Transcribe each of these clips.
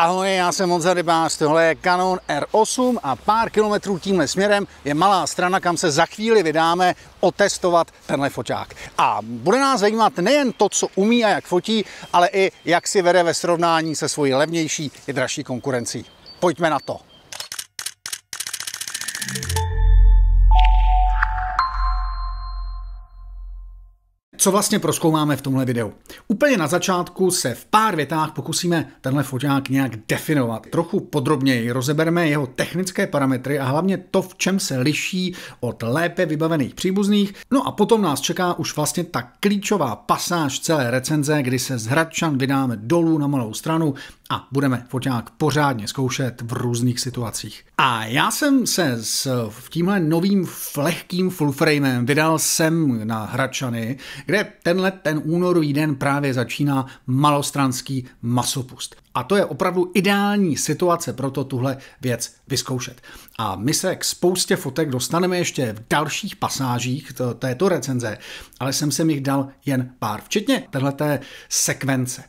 Ahoj, já jsem Honza Rybář, tohle je Canon R8 a pár kilometrů tímhle směrem je malá strana, kam se za chvíli vydáme otestovat tenhle foťák. A bude nás zajímat nejen to, co umí a jak fotí, ale i jak si vede ve srovnání se svojí levnější i dražší konkurencí. Pojďme na to. Co vlastně proskoumáme v tomhle videu? Úplně na začátku se v pár větách pokusíme tenhle foťák nějak definovat. Trochu podrobněji rozebereme jeho technické parametry a hlavně to, v čem se liší od lépe vybavených příbuzných. No a potom nás čeká už vlastně ta klíčová pasáž celé recenze, kdy se z Hradčan vydáme dolů na malou stranu a budeme foťák pořádně zkoušet v různých situacích. A já jsem se s tímhle novým lehkým fullframem vydal sem na Hradčany, kde tenhle ten únorový den právě začíná malostranský masopust. A to je opravdu ideální situace pro to tuhle věc vyzkoušet. A my se k spoustě fotek dostaneme ještě v dalších pasážích této recenze, ale jsem se jich dal jen pár, včetně téhleté sekvence.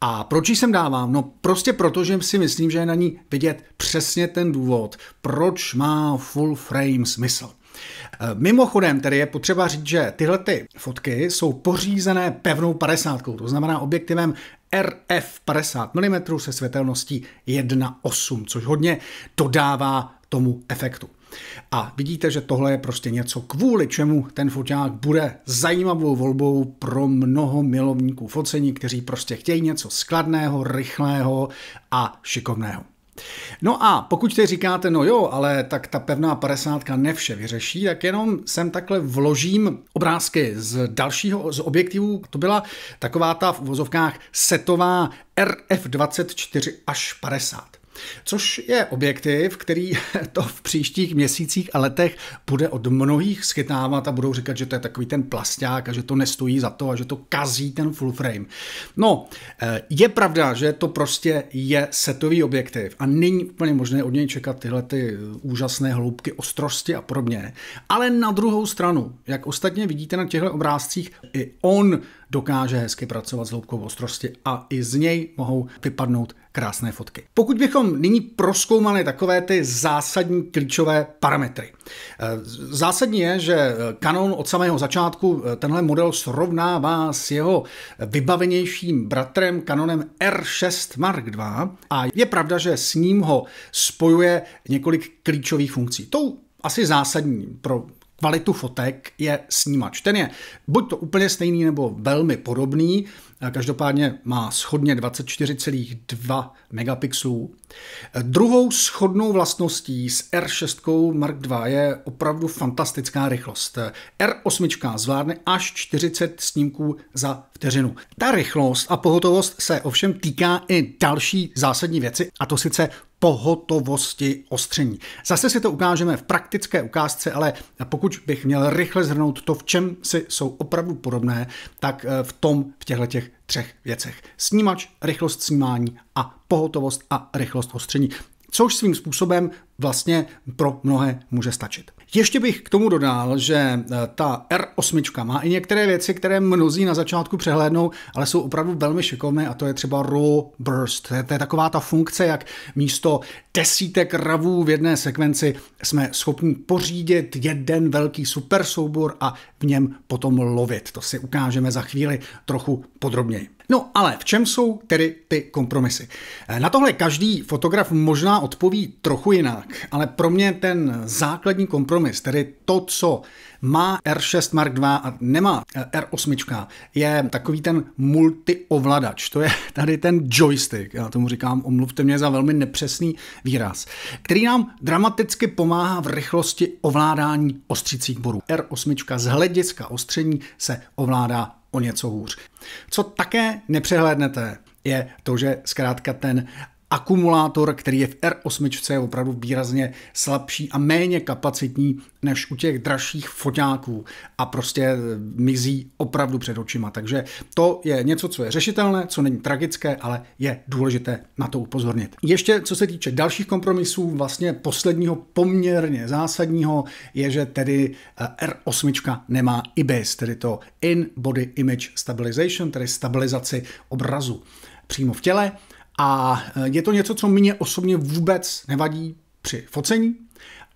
A proč ji sem dávám? No prostě proto, že si myslím, že je na ní vidět přesně ten důvod, proč má full frame smysl. E, mimochodem, tedy je potřeba říct, že tyhle ty fotky jsou pořízené pevnou 50, to znamená objektivem RF 50 mm se světelností 1.8, což hodně dodává tomu efektu. A vidíte, že tohle je prostě něco, kvůli čemu ten foťák bude zajímavou volbou pro mnoho milovníků focení, kteří prostě chtějí něco skladného, rychlého a šikovného. No a pokud teď říkáte, no jo, ale tak ta pevná 50 ne vše vyřeší, tak jenom sem takhle vložím obrázky z dalšího, z objektivů. To byla taková ta v vozovkách setová RF24 až 50. Což je objektiv, který to v příštích měsících a letech bude od mnohých schytávat a budou říkat, že to je takový ten plasták a že to nestojí za to a že to kazí ten full frame. No, eh, je pravda, že to prostě je setový objektiv a není úplně možné od něj čekat tyhle ty úžasné hloubky ostrosti a podobně. Ale na druhou stranu, jak ostatně vidíte na těchto obrázcích, i on dokáže hezky pracovat s hloubkou ostrosti a i z něj mohou vypadnout krásné fotky. Pokud bychom nyní proskoumali takové ty zásadní klíčové parametry. Eh, zásadní je, že Canon od samého začátku eh, tenhle model srovnává s jeho vybavenějším bratrem Canonem R6 Mark II a je pravda, že s ním ho spojuje několik klíčových funkcí. Tou asi zásadní pro kvalitu fotek je snímač. Ten je buď to úplně stejný nebo velmi podobný, každopádně má schodně 24,2 megapixelů. Druhou schodnou vlastností s R6 Mark II je opravdu fantastická rychlost. R8 zvládne až 40 snímků za vteřinu. Ta rychlost a pohotovost se ovšem týká i další zásadní věci, a to sice pohotovosti ostření. Zase si to ukážeme v praktické ukázce, ale pokud bych měl rychle zhrnout to, v čem si jsou opravdu podobné, tak eh, v tom, v těchto těch třech věcech. Snímač, rychlost snímání a pohotovost a rychlost ostření což svým způsobem vlastně pro mnohé může stačit. Ještě bych k tomu dodal, že eh, ta R8 má i některé věci, které mnozí na začátku přehlédnou, ale jsou opravdu velmi šikovné a to je třeba raw burst. To je, to je taková ta funkce, jak místo desítek ravů v jedné sekvenci jsme schopni pořídit jeden velký super soubor a v něm potom lovit. To si ukážeme za chvíli trochu podrobněji. No ale v čem jsou tedy ty kompromisy? Eh, na tohle každý fotograf možná odpoví trochu jinak, ale pro mě ten základní kompromis, tedy to, co má R6 Mark II a nemá eh, R8, je takový ten multi-ovladač. To je tady ten joystick, já tomu říkám, omluvte mě za velmi nepřesný výraz, který nám dramaticky pomáhá v rychlosti ovládání ostřících borů. R8 z hlediska ostření se ovládá o něco hůř. Co také nepřehlédnete, je to, že zkrátka ten akumulátor, který je v R8, je opravdu výrazně slabší a méně kapacitní než u těch dražších foťáků a prostě mizí opravdu před očima. Takže to je něco, co je řešitelné, co není tragické, ale je důležité na to upozornit. Ještě co se týče dalších kompromisů, vlastně posledního poměrně zásadního je, že tedy eh, R8 nemá IBIS, tedy to In Body Image Stabilization, tedy stabilizaci obrazu přímo v těle A je to něco, co mě osobně vůbec nevadí při focení,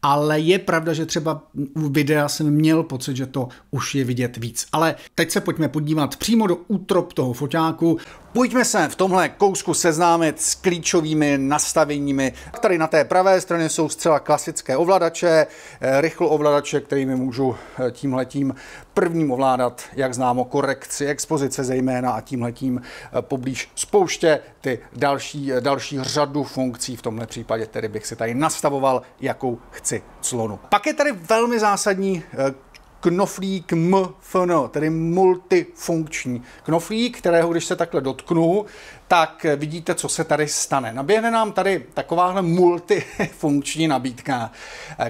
ale je pravda, že třeba u videa jsem měl pocit, že to už je vidět víc. Ale teď se pojďme podívat přímo do útrop toho foťáku. Pojďme se v tomhle kousku seznámit s klíčovými nastaveními. Tady na té pravé straně jsou zcela klasické ovladače, eh, rychlo ovladače, kterými můžu eh, tímhletím prvním ovládat, jak známo, korekci expozice zejména a tímhletím eh, poblíž spouště ty další, další řadu funkcí. V tomhle případě tedy bych si tady nastavoval, jakou chci clonu. Pak je tady velmi zásadní knoflík MFN, tedy multifunkční knoflík, kterého když se takhle dotknu, tak vidíte, co se tady stane. Naběhne nám tady takováhle multifunkční nabídka,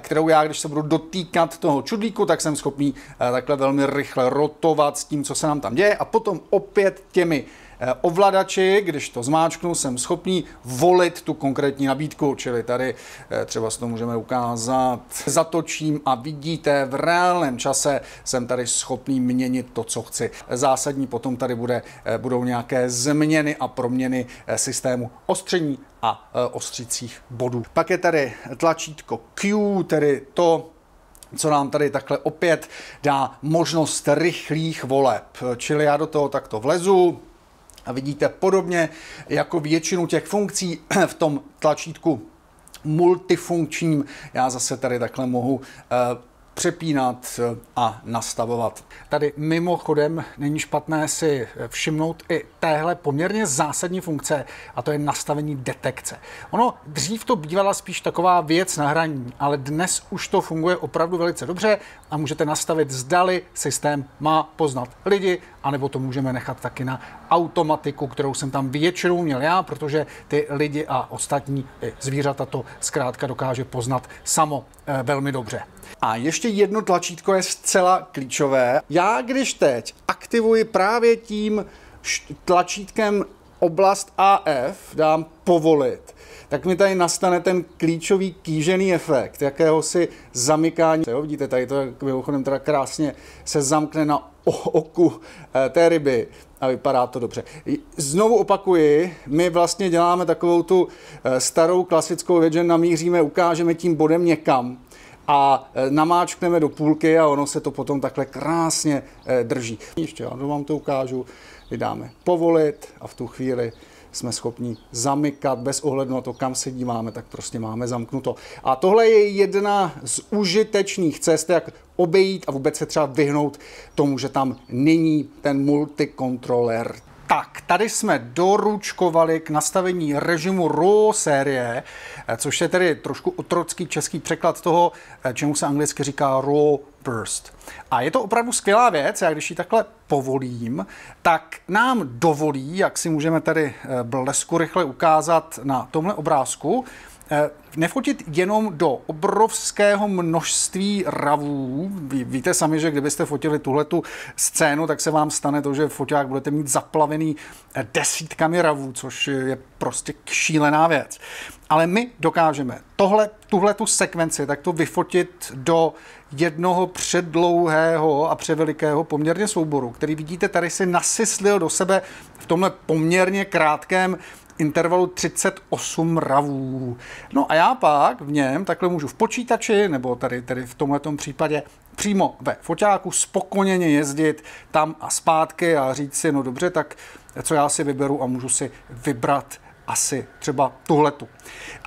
kterou já, když se budu dotýkat toho čudlíku, tak jsem schopný eh, takhle velmi rychle rotovat s tím, co se nám tam děje a potom opět těmi Eh, ovladači, když to zmáčknu, jsem schopný volit tu konkrétní nabídku, čili tady eh, třeba si to můžeme ukázat, zatočím a vidíte, v reálném čase jsem tady schopný měnit to, co chci. Zásadní potom tady bude, eh, budou nějaké změny a proměny systému ostření a ostřících bodů. Pak je tady tlačítko Q, tedy to, co nám tady takhle opět dá možnost rychlých voleb. Čili já do toho takto vlezu, vidíte podobně jako většinu těch funkcí v tom tlačítku multifunkčním. Já zase tady takhle mohu eh, přepínat a nastavovat. Tady mimochodem není špatné si všimnout i téhle poměrně zásadní funkce a to je nastavení detekce. Ono dřív to bývala spíš taková věc na hraní, ale dnes už to funguje opravdu velice dobře a můžete nastavit zdali systém má poznat lidi, anebo to můžeme nechat taky na automatiku, kterou jsem tam většinou měl já, protože ty lidi a ostatní zvířata to zkrátka dokáže poznat samo eh, velmi dobře. A ještě jedno tlačítko je zcela klíčové. Já když teď aktivuji právě tím tlačítkem oblast AF, dám povolit, tak mi tady nastane ten klíčový kýžený efekt, jakéhosi zamykání. Jo, vidíte, tady to mimochodem teda krásně se zamkne na oku eh, té ryby a vypadá to dobře. Znovu opakuji, my vlastně děláme takovou tu eh, starou klasickou věc, že namíříme, ukážeme tím bodem někam a e, namáčkneme do půlky a ono se to potom takhle krásně e, drží. Ještě já vám to ukážu, vydáme povolit a v tu chvíli jsme schopni zamykat bez ohledu na to, kam se díváme, tak prostě máme zamknuto. A tohle je jedna z užitečných cest, jak obejít a vůbec se třeba vyhnout tomu, že tam není ten multikontroler. Tak, tady jsme doručkovali k nastavení režimu RAW série, eh, což je tedy trošku otrocký český překlad toho, eh, čemu se anglicky říká RAW burst. A je to opravdu skvělá věc, já když ji takhle povolím, tak nám dovolí, jak si můžeme tady eh, blesku rychle ukázat na tomhle obrázku, nefotit jenom do obrovského množství ravů. Ví, víte sami, že kdybyste fotili tuhle tu scénu, tak se vám stane to, že foťák budete mít zaplavený eh, desítkami ravů, což je prostě šílená věc. Ale my dokážeme tohle, tuhle tu sekvenci takto vyfotit do jednoho předlouhého a převelikého poměrně souboru, který vidíte tady si nasyslil do sebe v tomhle poměrně krátkém intervalu 38 ravů. No a já pak v něm takhle můžu v počítači, nebo tady, tady v tomhle případě přímo ve foťáku spokojeně jezdit tam a zpátky a říct si, no dobře, tak co já si vyberu a můžu si vybrat asi třeba tuhletu.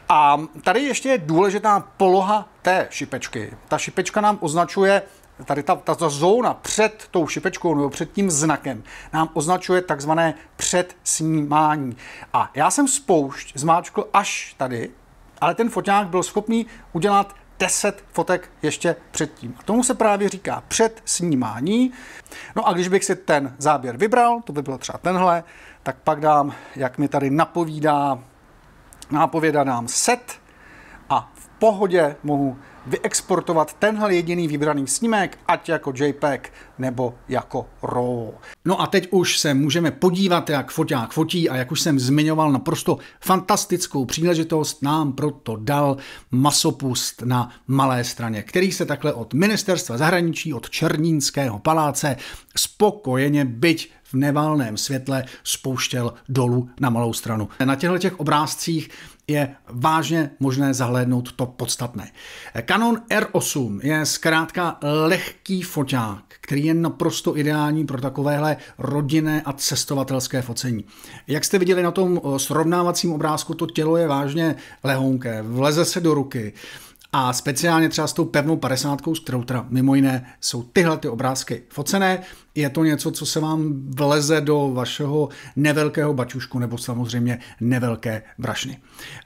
A tady ještě je důležitá poloha té šipečky. Ta šipečka nám označuje tady ta, ta, ta zóna před tou šipečkou nebo před tím znakem nám označuje takzvané předsnímání. A já jsem spoušť zmáčkl až tady, ale ten foťák byl schopný udělat 10 fotek ještě předtím. A tomu se právě říká předsnímání. No a když bych si ten záběr vybral, to by byl třeba tenhle, tak pak dám, jak mi tady napovídá, nápověda dám set a v pohodě mohu vyexportovat tenhle jediný vybraný snímek, ať jako JPEG nebo jako RAW. No a teď už se můžeme podívat, jak foťák fotí a jak už jsem zmiňoval, naprosto fantastickou příležitost nám proto dal masopust na malé straně, který se takhle od ministerstva zahraničí, od Černínského paláce spokojeně, byť v neválném světle spouštěl dolů na malou stranu. Na těchto těch obrázcích je vážně možné zahlédnout to podstatné. Canon R8 je zkrátka lehký foťák, který je naprosto ideální pro takovéhle rodinné a cestovatelské focení. Jak jste viděli na tom srovnávacím obrázku, to tělo je vážně lehonké, vleze se do ruky. A speciálně třeba s tou pevnou 50, s kterou teda mimo jiné jsou tyhle ty obrázky focené, je to něco, co se vám vleze do vašeho nevelkého bačušku nebo samozřejmě nevelké brašny.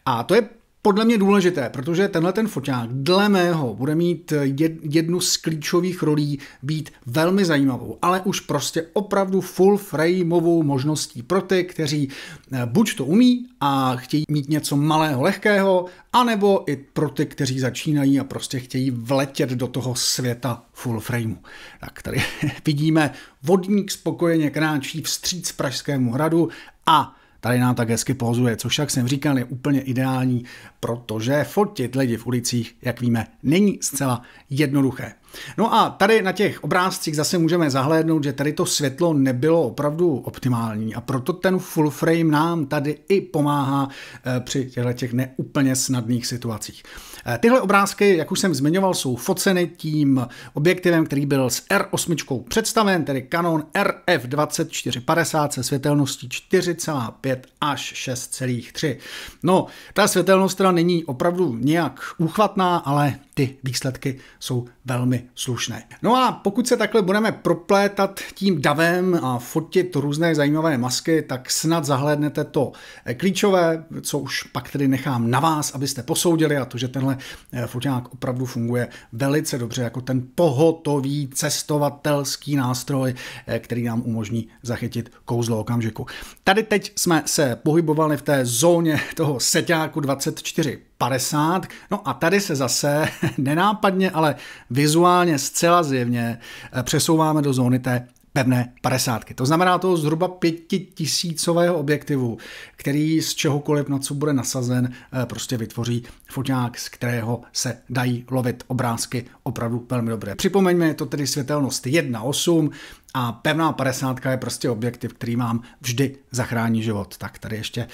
A to je podle mě důležité, protože tenhle ten foťák dle mého bude mít jednu z klíčových rolí být velmi zajímavou, ale už prostě opravdu full frameovou možností pro ty, kteří eh, buď to umí a chtějí mít něco malého, lehkého, anebo i pro ty, kteří začínají a prostě chtějí vletět do toho světa full frameu. Tak tady vidíme vodník spokojeně kráčí vstříc Pražskému hradu a tady nám tak hezky pozuje, což jak jsem říkal, je úplně ideální, protože fotit lidi v ulicích, jak víme, není zcela jednoduché. No a tady na těch obrázcích zase můžeme zahlédnout, že tady to světlo nebylo opravdu optimální a proto ten full frame nám tady i pomáhá eh, při těchto těch neúplně snadných situacích. Eh, tyhle obrázky, jak už jsem zmiňoval, jsou foceny tím objektivem, který byl s R8 představen, tedy Canon RF 2450 se světelností 4,5 až 6,3. No, ta světelnost teda není opravdu nějak úchvatná, ale ty výsledky jsou velmi slušné. No a pokud se takhle budeme proplétat tím davem a fotit různé zajímavé masky, tak snad zahlédnete to klíčové, co už pak tedy nechám na vás, abyste posoudili a to, že tenhle eh, foťák opravdu funguje velice dobře jako ten pohotový cestovatelský nástroj, eh, který nám umožní zachytit kouzlo okamžiku. Tady teď jsme se pohybovali v té zóně toho seťáku 24 50. No a tady se zase nenápadně, ale vizuálně zcela zjevně eh, přesouváme do zóny té pevné 50. To znamená toho zhruba pětitisícového objektivu, který z čehokoliv, na co bude nasazen, eh, prostě vytvoří foťák, z kterého se dají lovit obrázky opravdu velmi dobré. Připomeňme, je to tedy světelnost 1.8 a pevná 50 je prostě objektiv, který vám vždy zachrání život. Tak tady ještě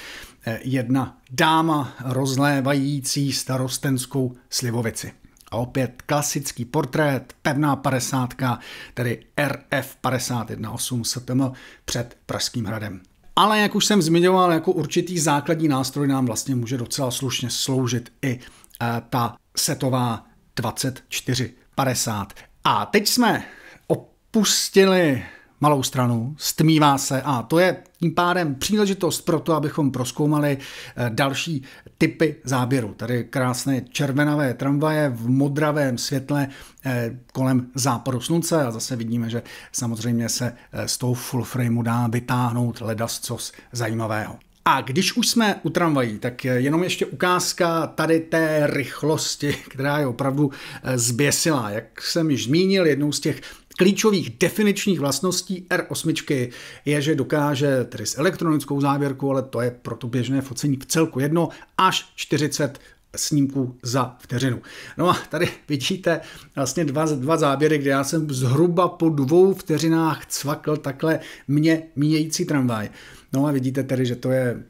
eh, jedna dáma rozlévající starostenskou slivovici. A opět klasický portrét, pevná padesátka, tedy RF 518 STM před Pražským hradem. Ale jak už jsem zmiňoval, jako určitý základní nástroj nám vlastně může docela slušně sloužit i e, ta setová 2450. A teď jsme opustili malou stranu, stmívá se a to je tím pádem příležitost pro to, abychom proskoumali eh, další typy záběru. Tady krásné červenavé tramvaje v modravém světle eh, kolem západu slunce a zase vidíme, že samozřejmě se eh, z toho full frameu dá vytáhnout ledascos zajímavého. A když už jsme u tramvají, tak jenom ještě ukázka tady té rychlosti, která je opravdu zběsilá. Jak jsem již zmínil, jednou z těch klíčových definičních vlastností R8 je, že dokáže tedy s elektronickou závěrkou, ale to je pro to běžné focení v celku jedno, až 40 snímků za vteřinu. No a tady vidíte vlastně dva, dva záběry, kde já jsem zhruba po dvou vteřinách cvakl takhle mě míjející tramvaj. No a vidíte tedy, že to je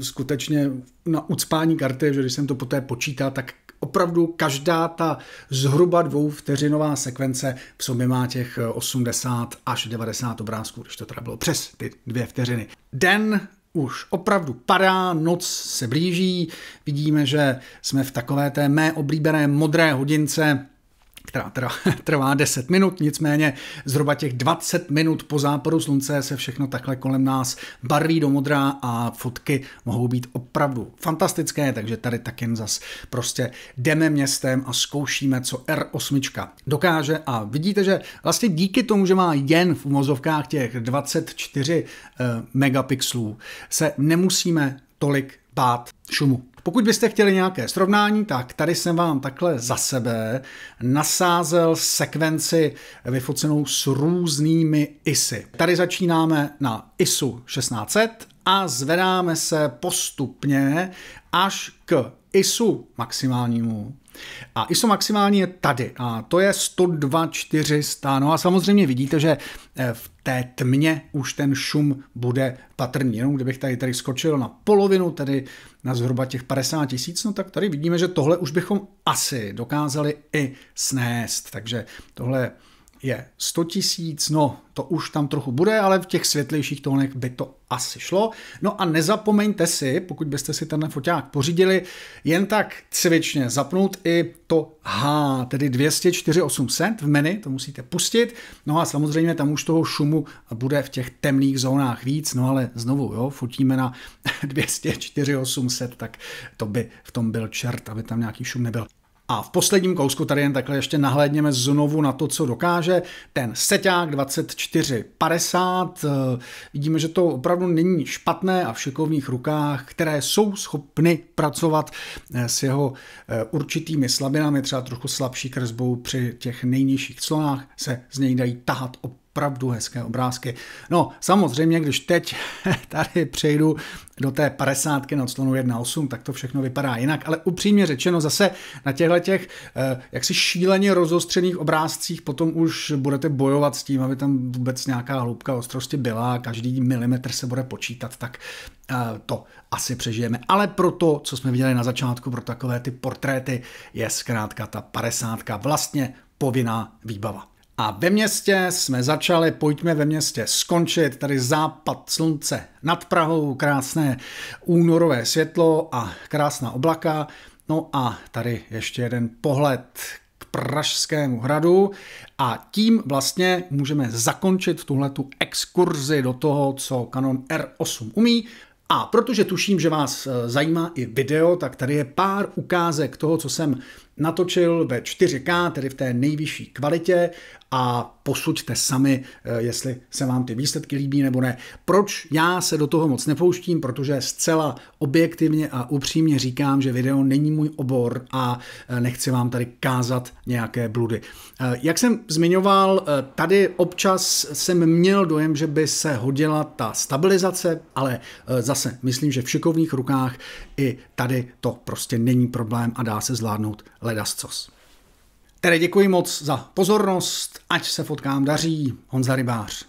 skutečně na ucpání karty, že když jsem to poté počítal, tak opravdu každá ta zhruba dvou vteřinová sekvence v sobě má těch 80 až 90 obrázků, když to teda bylo přes ty dvě vteřiny. Den už opravdu padá, noc se blíží, vidíme, že jsme v takové té mé oblíbené modré hodince, která teda trvá 10 minut, nicméně zhruba těch 20 minut po západu slunce se všechno takhle kolem nás barví do modra a fotky mohou být opravdu fantastické, takže tady tak jen zas prostě jdeme městem a zkoušíme, co R8 dokáže a vidíte, že vlastně díky tomu, že má jen v umozovkách těch 24 eh, megapixelů, se nemusíme tolik bát šumu. Pokud byste chtěli nějaké srovnání, tak tady jsem vám takhle za sebe nasázel sekvenci vyfocenou s různými ISy. Tady začínáme na ISu 1600 a zvedáme se postupně až k ISu maximálnímu. A ISO maximální je tady a to je 102 400. No a samozřejmě vidíte, že eh, v té tmě už ten šum bude patrný. Jenom kdybych tady, tady skočil na polovinu, tedy na zhruba těch 50 tisíc, no tak tady vidíme, že tohle už bychom asi dokázali i snést. Takže tohle je 100 tisíc, no to už tam trochu bude, ale v těch světlejších tónech by to asi šlo. No a nezapomeňte si, pokud byste si ten foťák pořídili, jen tak cvičně zapnout i to H, tedy 204 800 v menu, to musíte pustit. No a samozřejmě tam už toho šumu bude v těch temných zónách víc, no ale znovu, jo, fotíme na 204 800, tak to by v tom byl čert, aby tam nějaký šum nebyl. A v posledním kousku tady jen takhle ještě nahlédněme znovu na to, co dokáže ten seťák 2450. Eh, vidíme, že to opravdu není špatné a v šikovných rukách, které jsou schopny pracovat eh, s jeho eh, určitými slabinami, třeba trochu slabší kresbou při těch nejnižších clonách, se z něj dají tahat opravdu hezké obrázky. No, samozřejmě, když teď tady přejdu do té 50 na slonu 1.8, tak to všechno vypadá jinak, ale upřímně řečeno zase na těchto těch eh, jaksi šíleně rozostřených obrázcích potom už budete bojovat s tím, aby tam vůbec nějaká hloubka ostrosti byla, každý milimetr se bude počítat, tak eh, to asi přežijeme. Ale pro to, co jsme viděli na začátku, pro takové ty portréty, je zkrátka ta 50 vlastně povinná výbava. A ve městě jsme začali, pojďme ve městě skončit, tady západ slunce nad Prahou, krásné únorové světlo a krásná oblaka. No a tady ještě jeden pohled k Pražskému hradu a tím vlastně můžeme zakončit tuhletu exkurzi do toho, co Canon R8 umí. A protože tuším, že vás eh, zajímá i video, tak tady je pár ukázek toho, co jsem natočil ve 4K, tedy v té nejvyšší kvalitě a posuďte sami, eh, jestli se vám ty výsledky líbí nebo ne. Proč já se do toho moc nepouštím? Protože zcela objektivně a upřímně říkám, že video není můj obor a eh, nechci vám tady kázat nějaké bludy. Eh, jak jsem zmiňoval, tady občas jsem měl dojem, že by se hodila ta stabilizace, ale zase myslím, že v šikovných rukách i tady to prostě není problém a dá se zvládnout ledascos. Tedy děkuji moc za pozornost, ať se fotkám daří, Honza Rybář.